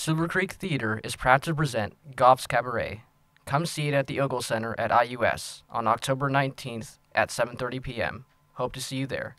Silver Creek Theater is proud to present Goff's Cabaret. Come see it at the Ogle Center at IUS on October 19th at 7:30 p.m. Hope to see you there.